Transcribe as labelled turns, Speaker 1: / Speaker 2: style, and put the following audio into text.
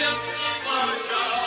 Speaker 1: Just march on.